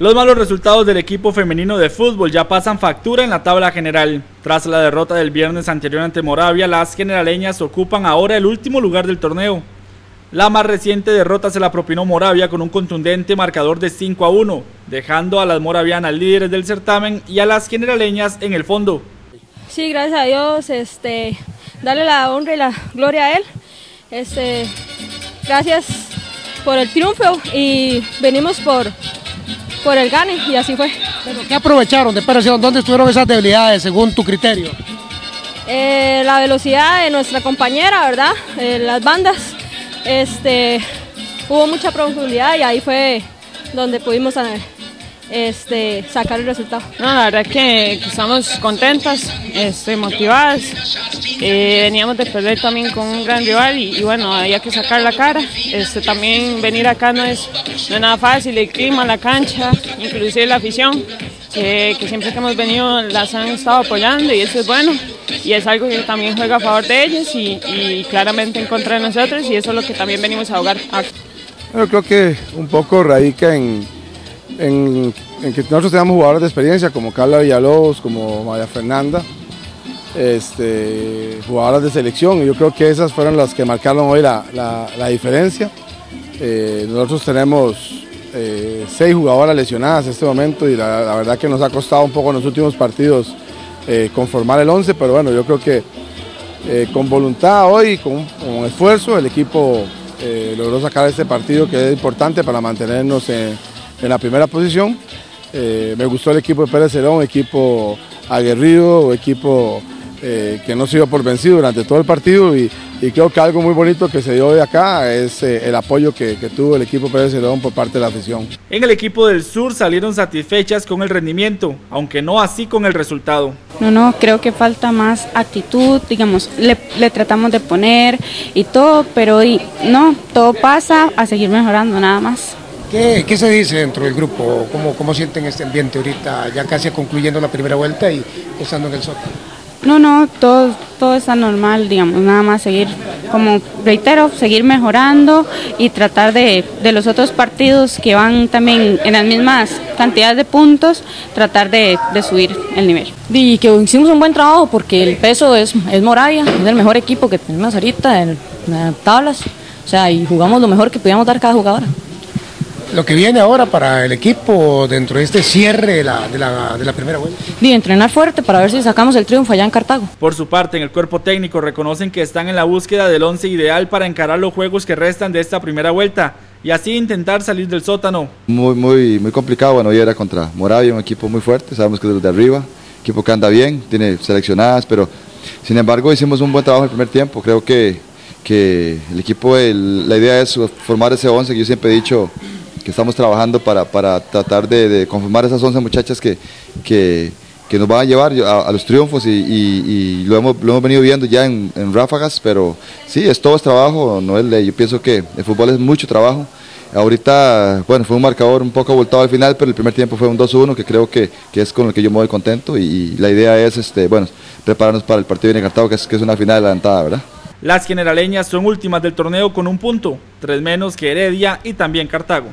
Los malos resultados del equipo femenino de fútbol ya pasan factura en la tabla general. Tras la derrota del viernes anterior ante Moravia, las generaleñas ocupan ahora el último lugar del torneo. La más reciente derrota se la propinó Moravia con un contundente marcador de 5 a 1, dejando a las moravianas líderes del certamen y a las generaleñas en el fondo. Sí, gracias a Dios, este, darle la honra y la gloria a Él. Este, gracias por el triunfo y venimos por, por el gane y así fue. ¿Qué aprovecharon de Operación? ¿Dónde estuvieron esas debilidades según tu criterio? Eh, la velocidad de nuestra compañera, ¿verdad? Eh, las bandas, este, hubo mucha profundidad y ahí fue donde pudimos eh, este, sacar el resultado. No, la verdad que, estamos contentas, este, motivadas. Eh, veníamos de perder también con un gran rival y, bueno, había que sacar la cara. Este, también venir acá no es, no es nada fácil, el clima, la cancha, inclusive la afición, que siempre que hemos venido las han estado apoyando y eso es bueno. Y es algo que también juega a favor de ellos y, claramente en contra de nosotros y eso es lo que también venimos a jugar. Yo creo que un poco radica en, en, que nosotros tenemos jugadores de experiencia como Carla Villalobos, como María Fernanda, este, jugadoras de selección, y yo creo que esas fueron las que marcaron hoy la, diferencia. Eh, nosotros tenemos eh, seis jugadoras lesionadas en este momento y la, verdad que nos ha costado un poco en los últimos partidos eh, conformar el 11, pero bueno, yo creo que con voluntad hoy, con, con esfuerzo, el equipo logró sacar este partido que es importante para mantenernos en en la primera posición. Eh, me gustó el equipo de Pérez Cerón, equipo aguerrido, equipo eh, que no se dio por vencido durante todo el partido y, creo que algo muy bonito que se dio de acá es eh, el apoyo que, tuvo el equipo Pérez Cerón por parte de la afición. En el equipo del sur salieron satisfechas con el rendimiento, aunque no así con el resultado. No, no, creo que falta más actitud, digamos, le, le tratamos de poner y todo, pero y, no, todo pasa a seguir mejorando nada más. ¿Qué, se dice dentro del grupo? ¿Cómo, ¿Cómo sienten este ambiente ahorita, ya casi concluyendo la primera vuelta y estando en el sótano? No, no, todo, todo está normal, digamos, nada más seguir, como reitero, seguir mejorando y tratar de, de los otros partidos que van también en las mismas cantidades de puntos, tratar de, de subir el nivel. Y que hicimos un buen trabajo porque el peso es, es Moravia, es el mejor equipo que tenemos ahorita en, en tablas, o sea, y jugamos lo mejor que podíamos dar cada jugadora lo que viene ahora para el equipo dentro de este cierre de la, de la, primera vuelta? Y entrenar fuerte para ver si sacamos el triunfo allá en Cartago. Por su parte, en el cuerpo técnico reconocen que están en la búsqueda del once ideal para encarar los juegos que restan de esta primera vuelta y así intentar salir del sótano. Muy, muy, muy complicado, bueno, hoy era contra Moravia, un equipo muy fuerte, sabemos que es de arriba, equipo que anda bien, tiene seleccionadas, pero sin embargo hicimos un buen trabajo en el primer tiempo, creo que, que el equipo, la idea es formar ese once que yo siempre he dicho, que estamos trabajando para, para tratar de, conformar esas 11 muchachas que, que, que nos van a llevar a, los triunfos y, lo, hemos, lo, hemos, venido viendo ya en, ráfagas, pero sí, es todo es trabajo, Noel, yo pienso que el fútbol es mucho trabajo. Ahorita, bueno, fue un marcador un poco abultado al final, pero el primer tiempo fue un 2-1, que creo que, que, es con el que yo me voy contento y, la idea es, este, bueno, prepararnos para el partido de Cartago, que es, que es una final adelantada, ¿verdad? Las generaleñas son últimas del torneo con un punto, tres menos que Heredia y también Cartago.